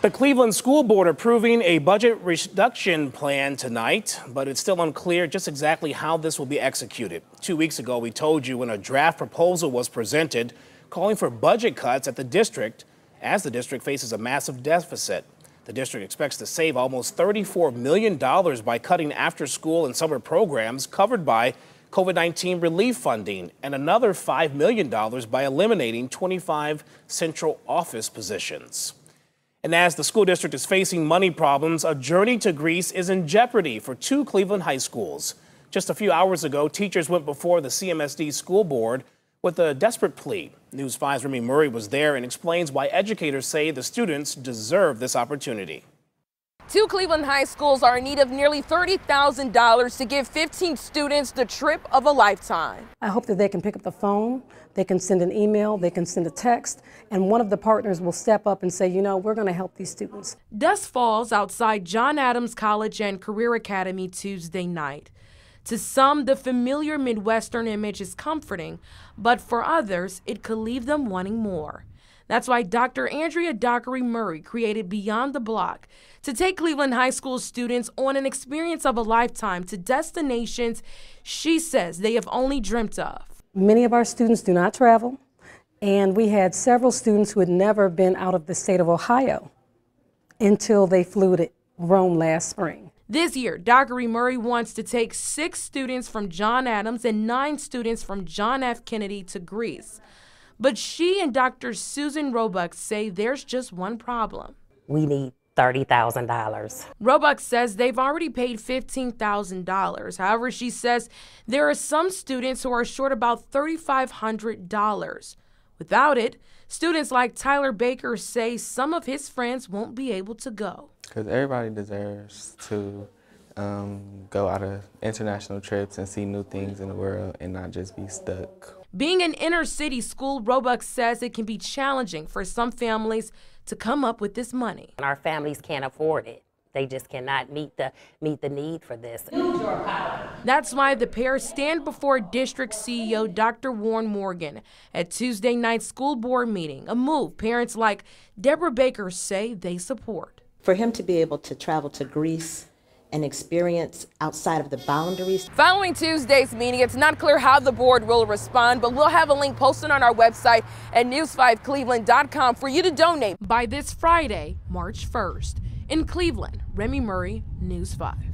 The Cleveland School Board approving a budget reduction plan tonight, but it's still unclear just exactly how this will be executed. Two weeks ago, we told you when a draft proposal was presented calling for budget cuts at the district as the district faces a massive deficit. The district expects to save almost $34 million by cutting after school and summer programs covered by COVID 19 relief funding and another $5 million by eliminating 25 central office positions. And as the school district is facing money problems, a journey to Greece is in jeopardy for two Cleveland high schools. Just a few hours ago, teachers went before the CMSD school board with a desperate plea. News 5's Remy Murray was there and explains why educators say the students deserve this opportunity. Two Cleveland high schools are in need of nearly $30,000 to give 15 students the trip of a lifetime. I hope that they can pick up the phone, they can send an email, they can send a text, and one of the partners will step up and say, you know, we're going to help these students. Dust falls outside John Adams College and Career Academy Tuesday night. To some, the familiar Midwestern image is comforting, but for others, it could leave them wanting more. That's why Dr. Andrea Dockery Murray created Beyond the Block to take Cleveland High School students on an experience of a lifetime to destinations she says they have only dreamt of. Many of our students do not travel, and we had several students who had never been out of the state of Ohio until they flew to Rome last spring. This year, Dockery Murray wants to take six students from John Adams and nine students from John F. Kennedy to Greece. But she and Dr. Susan Roebuck say there's just one problem. We need $30,000. Roebuck says they've already paid $15,000. However, she says there are some students who are short about $3,500. Without it, students like Tyler Baker say some of his friends won't be able to go. Because everybody deserves to um, go out of international trips and see new things in the world and not just be stuck being an inner city school, Roebuck says it can be challenging for some families to come up with this money. Our families can't afford it. They just cannot meet the meet the need for this. That's why the pair stand before District CEO Dr. Warren Morgan at Tuesday night school board meeting, a move parents like Deborah Baker say they support. For him to be able to travel to Greece and experience outside of the boundaries. Following Tuesday's meeting, it's not clear how the board will respond, but we'll have a link posted on our website at news5cleveland.com for you to donate by this Friday, March 1st. In Cleveland, Remy Murray, News 5.